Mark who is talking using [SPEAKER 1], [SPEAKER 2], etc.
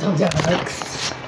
[SPEAKER 1] Don't get the